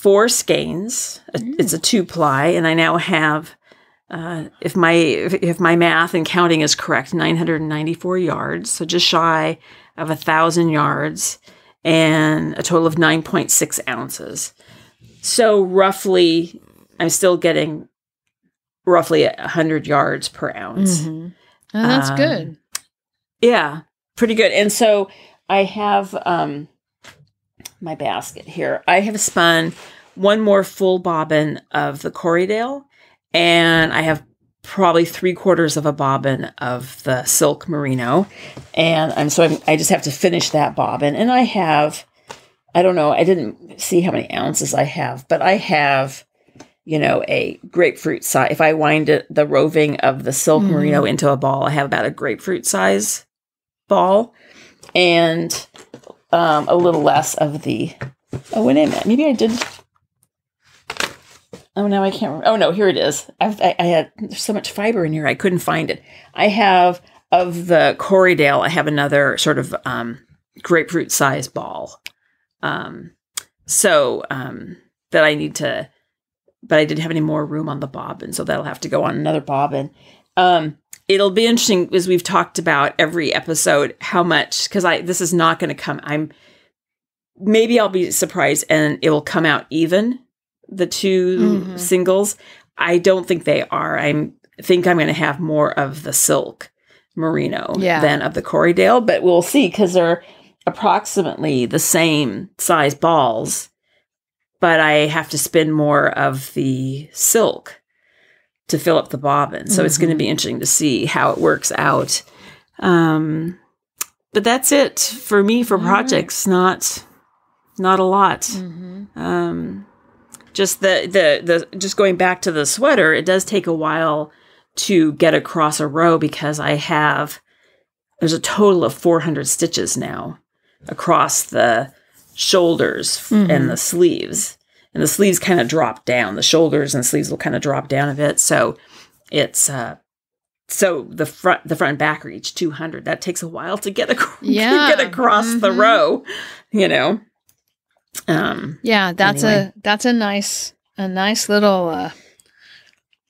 four skeins. It's a two ply, and I now have, uh, if my if, if my math and counting is correct, 994 yards. So just shy of a thousand yards, and a total of 9.6 ounces. So roughly, I'm still getting roughly a hundred yards per ounce. Mhm. Oh, that's Um, good. Yeah, pretty good. And so I have um my basket here. I have spun one more full bobbin of the Corriedale, and I have probably three quarters of a bobbin of the silk merino, and I'm so I'm, I just have to finish that bobbin, and I have. I don't know. I didn't see how many ounces I have, but I have, you know, a grapefruit size. If I wind it, the roving of the silk Mhm. merino into a ball, I have about a grapefruit size ball and um, a little less of the. Oh, wait a minute. Maybe I did. Oh, no, I can't remember. Oh, no, here it is. I, I had so much fiber in here, I couldn't find it. I have of the Corriedale, I have another sort of um, grapefruit size ball. Um, so um, that I need to, but I didn't have any more room on the bobbin, so that'll have to go on another bobbin. Um, it'll be interesting as we've talked about every episode how much because I this is not going to come. I'm maybe I'll be surprised and it will come out even the 2 Mhm. singles. I don't think they are. I'm think I'm going to have more of the silk merino Yeah. than of the Corriedale, but we'll see because they're approximately the same size balls, but I have to spin more of the silk to fill up the bobbin. So it's going to be interesting to see how it works out. Um, but that's it for me for All right. projects. Not not a lot. hmm Um, just the, the the just going back to the sweater, it does take a while to get across a row because I have there's a total of 400 stitches now across the shoulders Mhm. and the sleeves. And the sleeves kind of drop down. The shoulders and sleeves will kind of drop down a bit. So it's uh so the front the front and back are each 200. That takes a while to get *laughs* ac- Yeah. get across the Mhm. row, you know. Um Yeah, that's Anyway. a that's a nice a nice little uh,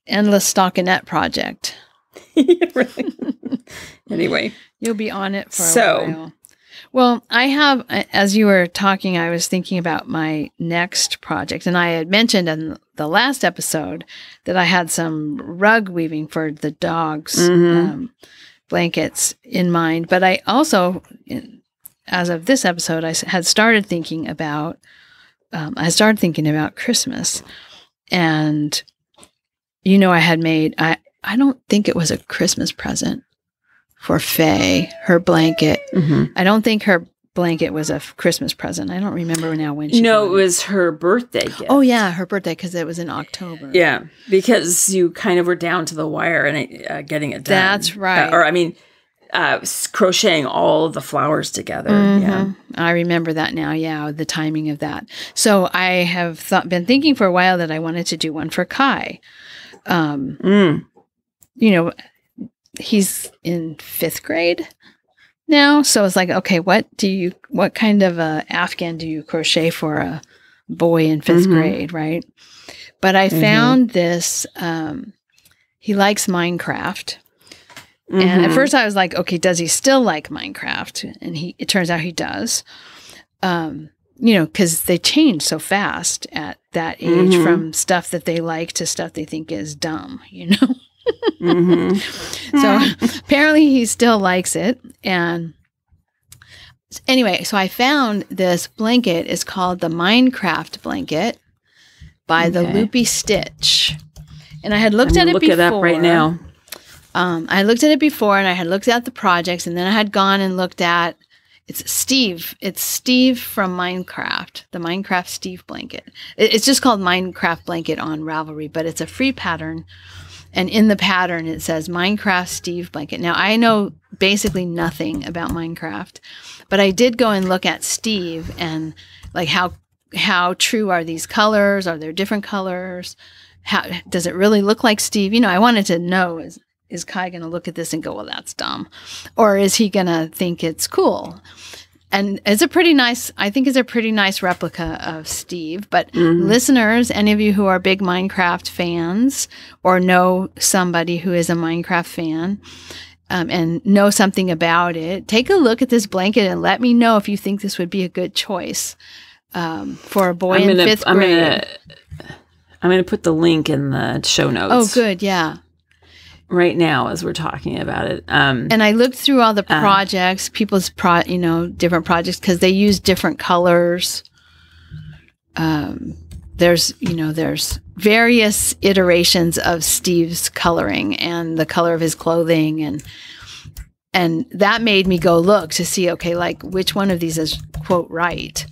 endless stockinette project. *laughs* really. *laughs* anyway, You'll be on it for So- a while. Well, I have, as you were talking, I was thinking about my next project, and I had mentioned in the last episode that I had some rug weaving for the dogs Mhm. um, blankets in mind. But I also, in- as of this episode, I had started thinking about, um, I started thinking about Christmas, and you know, I had made I I don't think it was a Christmas present for Faye, her blanket. mhm. I don't think her blanket was a f- Christmas present. I don't remember now when she. no, it was her birthday gift. Oh yeah, her birthday because it was in October. Yeah, because you kind of were down to the wire and uh, getting it done. That's right. Uh, or I mean, uh, crocheting all of the flowers together. Yeah. Mhm. I remember that now. Yeah, the timing of that. So I have thought, been thinking for a while that I wanted to do one for Kai. Um, Mm. you know, he's in fifth grade now, so it's like, okay, what do you, what kind of a Afghan do you crochet for a boy in 5th Mhm. grade, right? But I Mhm. found this. Um, he likes Minecraft. And at Mhm. first I was like, okay, does he still like Minecraft? And he it turns out he does. Um, you know, because they change so fast at that age Mhm. from stuff that they like to stuff they think is dumb, you know? *laughs* Mhm. so *laughs* apparently he still likes it. And anyway, so I found this blanket. It's called the Minecraft blanket by the Loopy Stitch. And I had looked I'm at it look before. it up right now. Um, I looked at it before and I had looked at the projects and then I had gone and looked at it's Steve. It's Steve from Minecraft, the Minecraft Steve blanket. It- it's just called Minecraft blanket on Ravelry, but it's a free pattern. And in the pattern, it says Minecraft Steve blanket. Now, I know basically nothing about Minecraft, but I did go and look at Steve and like how how true are these colors? Are there different colors? How does it really look like Steve? You know, I wanted to know is is Kai going to look at this and go, "Well, that's dumb," or is he going to think it's cool? And it's a pretty nice. I think it's a pretty nice replica of Steve. But Mhm. listeners, any of you who are big Minecraft fans or know somebody who is a Minecraft fan. Um, and know something about it. Take a look at this blanket and let me know if you think this would be a good choice um, for a boy I'm in gonna, fifth I'm grade. gonna, I'm gonna put the link in the show notes. oh, good, yeah. Right now, as we're talking about it. Um, And I looked through all the Uh. projects, people's pro, you know, different projects because they use different colors. Um, there's, you know, there's various iterations of Steve's coloring and the color of his clothing, and and that made me go look to see, okay, like which one of these is quote right,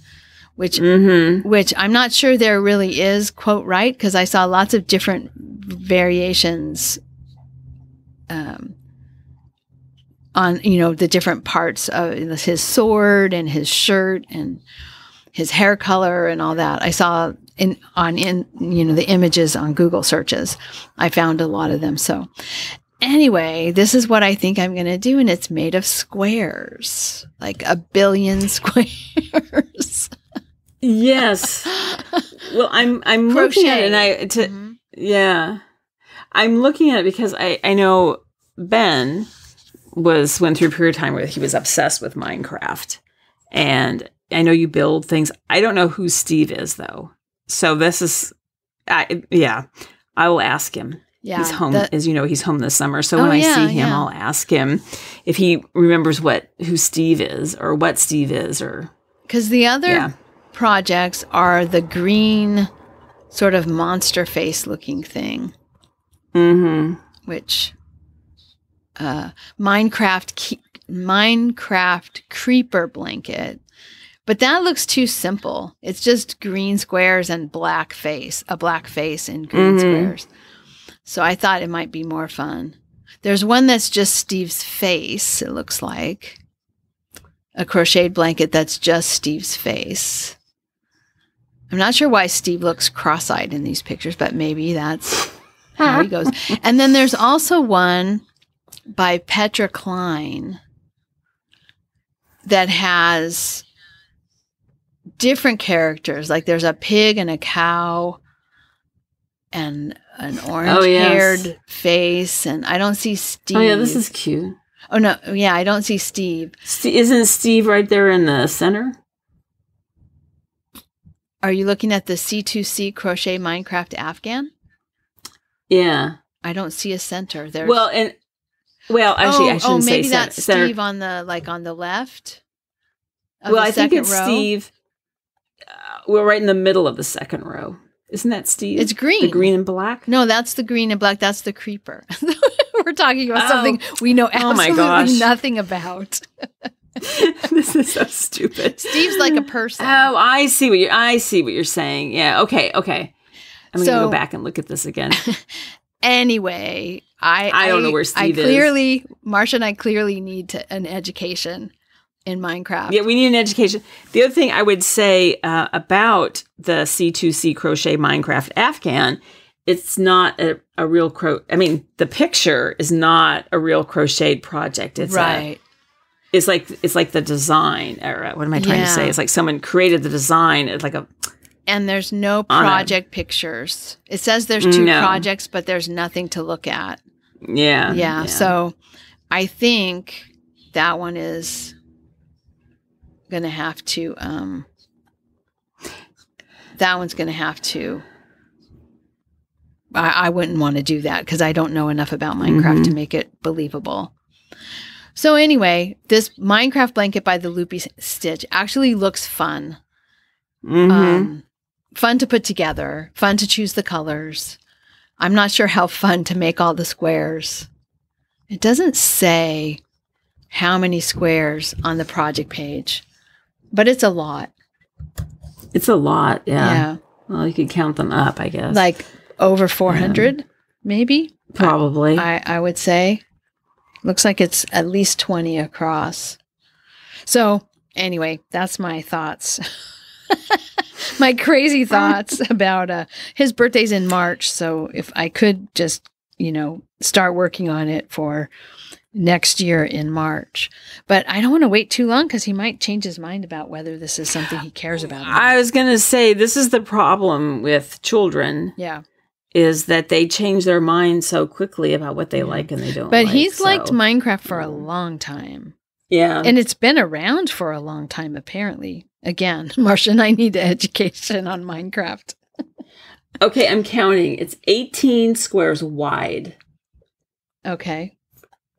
which mhm. which I'm not sure there really is quote right because I saw lots of different variations um, on you know the different parts of his sword and his shirt and his hair color and all that. I saw in on in you know the images on Google searches. I found a lot of them. So anyway, this is what I think I'm going to do, and it's made of squares, like a billion *laughs* squares. Yes. *laughs* Well, I'm I'm looking at it, and I to Mhm. yeah, I'm looking at it because I I know Ben was went through a period of time where he was obsessed with Minecraft, and I know you build things. I don't know who Steve is though, so this is, I yeah, I will ask him. Yeah, he's home, as you know, he's home this summer. So Oh, when I yeah, see him, yeah. I'll ask him if he remembers what who Steve is or what Steve is or Because the other yeah. projects are the green, sort of monster face looking thing, Mm-hmm. which uh, Minecraft ke- Minecraft creeper blanket. But that looks too simple. It's just green squares and black face, a black face and green Mhm. squares. So I thought it might be more fun. There's one that's just Steve's face, it looks like. A crocheted blanket that's just Steve's face. I'm not sure why Steve looks cross eyed in these pictures, but maybe that's how he goes. And then there's also one by Petra Klein that has different characters. Like there's a pig and a cow and an oh, orange haired yes. face. And I don't see Steve. Oh yeah, this is cute. Oh, no. Yeah, I don't see Steve. Ste isn't Steve right there in the center? Are you looking at the C2C Crochet Minecraft Afghan? Yeah. I don't see a center. There's Well, and well, actually, oh, I shouldn't oh, maybe say that's center. Steve on the like on the left. well, the I think it's row. Steve. Uh, we're right in the middle of the second row. Isn't that Steve? It's green. The green and black. No, that's the green and black. That's the creeper. *laughs* We're talking about Oh. something we know Oh my absolutely gosh. *laughs* nothing about. *laughs* this is so stupid. Steve's like a person. Oh, I see what you. I see what you're saying. Yeah. Okay. Okay. I'm gonna So- go back and look at this again. *laughs* anyway, I I don't know where I Steve is. clearly, Marsha and I clearly need to, an education in Minecraft. Yeah, we need an education. The other thing I would say uh, about the C2C Crochet Minecraft Afghan, it's not a, a real cro. I mean, the picture is not a real crocheted project. It's a- right. it's like it's like the design. Or what am I trying to say? It's like someone created the design. It's like a and there's no project pictures. It says there's two No. projects, but there's nothing to look at. yeah, yeah, So I think that one is going to have to, um, that one's going to have to, I, I wouldn't want to do that because I don't know enough about Minecraft to make it believable. So anyway, this Minecraft blanket by the Loopy Stitch actually looks fun. Mhm. Um, fun to put together, fun to choose the colors. I'm not sure how fun to make all the squares. It doesn't say how many squares on the project page, but it's a lot. it's a lot. Yeah. Yeah. Well, you could count them up, I guess. Like over 400, maybe, probably. I, I would say. Looks like it's at least 20 across. So, anyway, that's my thoughts. *laughs* *laughs* my crazy *laughs* thoughts about uh, his birthday's in March. So, if I could just, you know, start working on it for next year in March. But I don't want to wait too long because he might change his mind about whether this is something he cares about. I was going to say this is the problem with children yeah. is that they change their mind so quickly about what they like and they don't. But like, he's liked Minecraft for a long time. Yeah. And it's been around for a long time, apparently. Again, *laughs* Marsha and I need education on Minecraft. okay, I'm counting. It's 18 squares wide. Okay.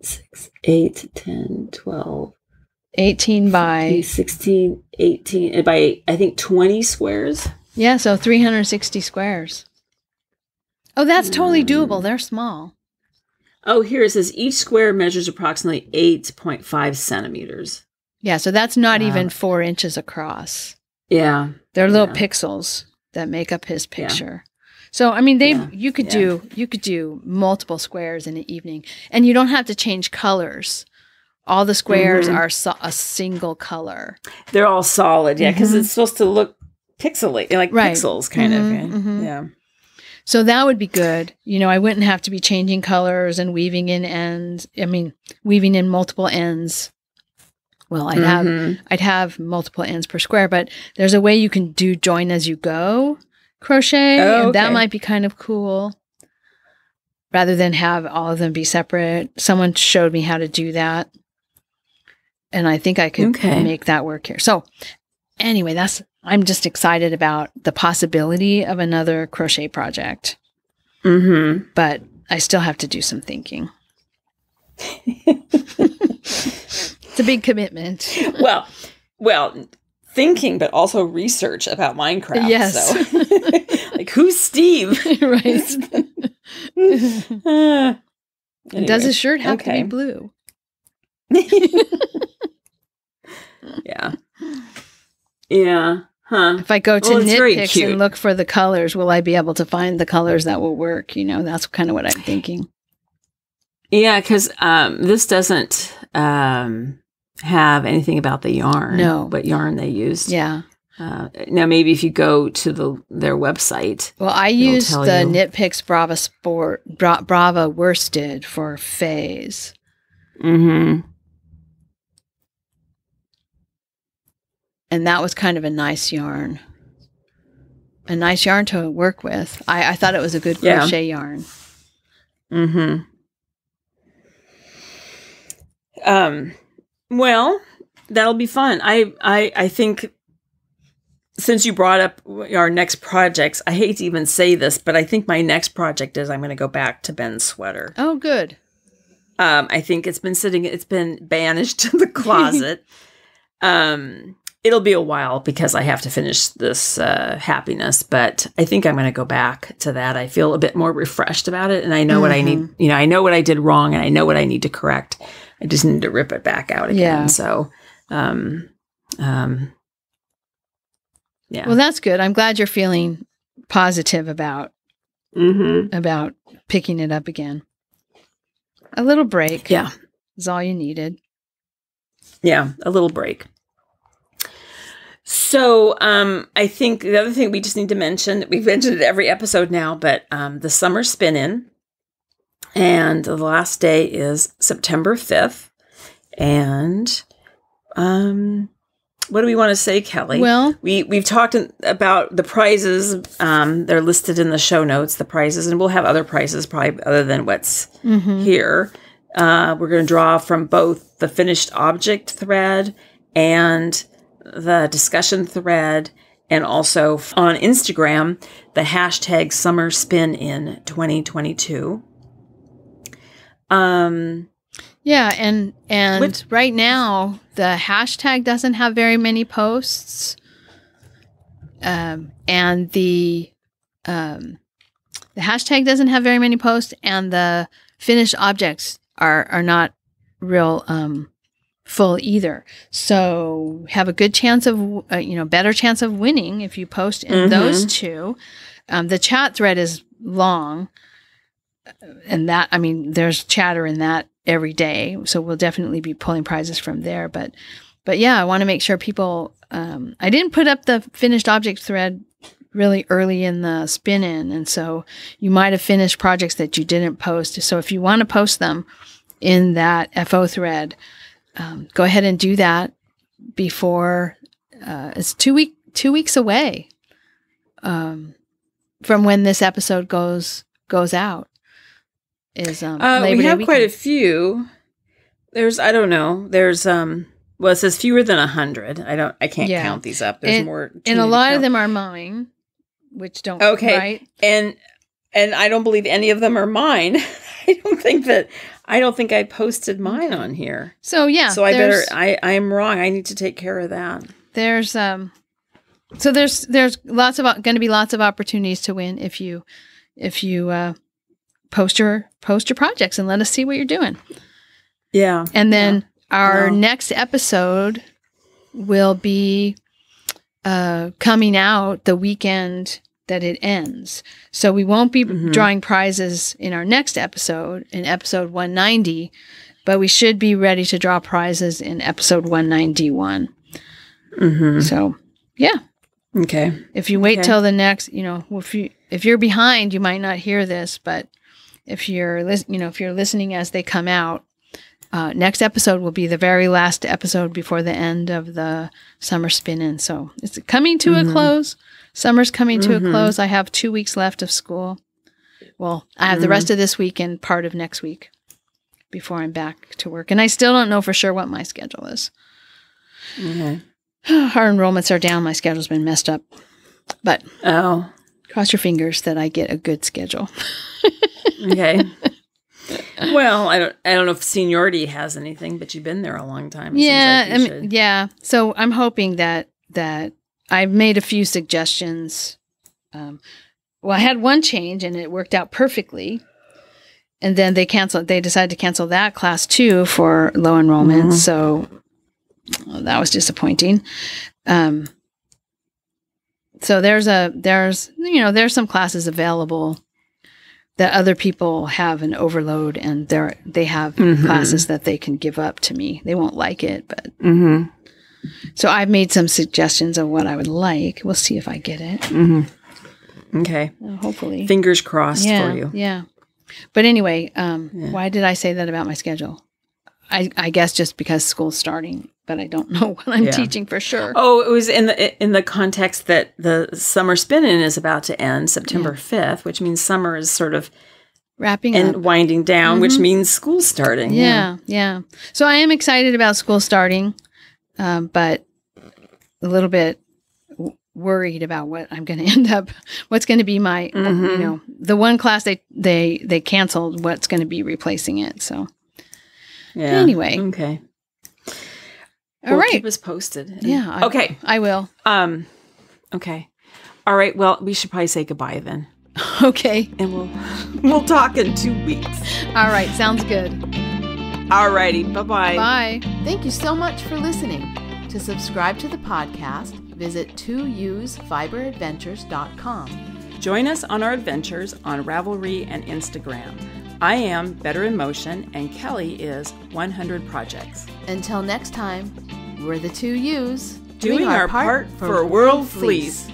6, 8, 10, 12, 18 by, 16, 18, and by I think 20 squares. yeah, so 360 squares. Oh, that's totally hmm. doable. They're small. Oh, here it says each square measures approximately 8.5 centimeters. Yeah, so that's not Wow. even four inches across. Yeah. They're little Yeah. pixels that make up his picture. So I mean, they Yeah. you could Yeah. do you could do multiple squares in an evening, and you don't have to change colors. All the squares Mhm. are so- a single color. They're all solid. Yeah, because Mhm. it's supposed to look pixelate, like Right. pixels kind Mhm, of. right? mhm. Yeah. So that would be good. You know, I wouldn't have to be changing colors and weaving in ends. I mean, weaving in multiple ends. Well, I'd have Mhm. I'd have multiple ends per square, but there's a way you can do join as you go crochet. Oh, and That might be kind of cool. Rather than have all of them be separate. Someone showed me how to do that. And I think I could Okay. make that work here. So anyway, that's I'm just excited about the possibility of another crochet project Mhm. but I still have to do some thinking. *laughs* it's a big commitment. *laughs* well, well, thinking, but also research about Minecraft. Yes. So. *laughs* *laughs* like, who's Steve? right. Uh, And Does anyway. his shirt have to be blue? yeah. Yeah. Huh. If I go to Well, Knit Picks and look for the colors, will I be able to find the colors that will work? You know, that's kind of what I'm thinking. Yeah, because um, this doesn't um, have anything about the yarn. No. what yarn they used. Yeah. Uh, now, maybe if you go to the their website. Well, I used the you. Knit Picks Brava Sport Bra- Brava worsted for Faye's. Mm-hmm. and that was kind of a nice yarn. A nice yarn to work with. I, I thought it was a good Yeah. crochet yarn. Mm-hmm. Um. Well, that'll be fun. I I I think since you brought up our next projects, I hate to even say this, but I think my next project is I'm going to go back to Ben's sweater. Oh, good. Um, I think it's been sitting, it's been banished *laughs* to the closet. *laughs* um, it'll be a while because I have to finish this uh, happiness, but I think I'm going to go back to that. I feel a bit more refreshed about it, and I know what I need. You know, I know what I did wrong, and I know what I need to correct. I just need to rip it back out again. Yeah. So, um, um, yeah. Well, that's good. I'm glad you're feeling positive about mm-hmm. about picking it up again. A little break Yeah. is all you needed. Yeah, a little break. So, um, I think the other thing we just need to mention, we've mentioned it every episode now, but um, the summer spin in, and the last day is September 5th. And um, what do we want to say, Kelly? Well, we we've talked about the prizes. Um, they're listed in the show notes, the prizes, and we'll have other prizes probably other than what's mhm. here. Uh, we're going to draw from both the finished object thread and the discussion thread, and also on Instagram, the hashtag summer spin in 2022. Um, yeah, and and right now the hashtag doesn't have very many posts, um, and the um, the hashtag doesn't have very many posts, and the finished objects are are not real um, full either. So have a good chance of uh, you know better chance of winning if you post in Mhm. those two. Um, the chat thread is long, and that I mean there's chatter in that every day, so we'll definitely be pulling prizes from there. But but yeah, I want to make sure people. Um, I didn't put up the finished object thread really early in the spin in, and so you might have finished projects that you didn't post. So if you want to post them in that FO thread, um, go ahead and do that before uh, it's two week two weeks away um, from when this episode goes goes out. Is um, uh, we have quite a few. There's, I don't know. There's, um, well, it says fewer than a hundred. I don't, I can't Yeah. count these up. There's And- more, and a lot of them are mine, which don't Okay. right. and and I don't believe any of them are mine. *laughs* I don't think that I don't think I posted mine on here. So yeah, so I better I I am wrong. I need to take care of that. there's um so there's there's lots of going to be lots of opportunities to win if you if you uh post your post your projects and let us see what you're doing Yeah. and then our No. next episode will be uh coming out the weekend that it ends so we won't be Mhm. drawing prizes in our next episode in episode 190 but we should be ready to draw prizes in episode 191 Mm-hmm. so yeah Okay. if you wait Okay. till the next, you know, if you if you're behind, you might not hear this, but if you're you know, if you're listening as they come out, uh, next episode will be the very last episode before the end of the summer spin in. So it's coming to Mhm. a close. Summer's coming to Mhm. a close. I have two weeks left of school. Well, I have the Mhm. rest of this week and part of next week before I'm back to work. And I still don't know for sure what my schedule is. Okay. *sighs* Our enrollments are down. My schedule's been messed up. But Oh. Cross your fingers that I get a good schedule. *laughs* Okay. well, I don't I don't know if seniority has anything, but you've been there a long time. It yeah, like I mean, should. yeah. So I'm hoping that that I've made a few suggestions. Um, well, I had one change and it worked out perfectly, and then they canceled. They decided to cancel that class too for low enrollment. Mhm. So well, that was disappointing. Um, so there's a there's you know there's some classes available that other people have an overload and they're they have Mhm. classes that they can give up to me. They won't like it, but Mm-hmm. so I've made some suggestions of what I would like. We'll see if I get it. Mm-hmm. Okay. Uh, hopefully. Fingers crossed yeah, for you. Yeah. But anyway, um, Yeah. why did I say that about my schedule? I, I guess just because school's starting, but I don't know *laughs* what I'm Yeah. teaching for sure. Oh, it was in the in the context that the summer spinning is about to end September fifth, which means summer is sort of Wrapping and up. winding down, which Mhm. means school starting. Yeah, yeah. So I am excited about school starting, um, but a little bit w- worried about what I'm going *laughs* to end up. What's going to be my, you Mhm. know, the one class they they they canceled. What's going to be replacing it? So Yeah. Anyway. Okay. All Well, right, Keep us posted. And- yeah. I, okay. I will. Um. Okay. All right. Well, we should probably say goodbye then, *laughs* Okay. and we'll *laughs* we'll talk in two weeks. All right. Sounds good. All righty. Bye bye. Bye. Thank you so much for listening. To subscribe to the podcast, visit TwoEwesFiberAdventures.com. Join us on our adventures on Ravelry and Instagram. I am Better in Motion, and Kelly is 100 Projects. Until next time, we're the Two Ewes Doing, our, part, for, world fleas.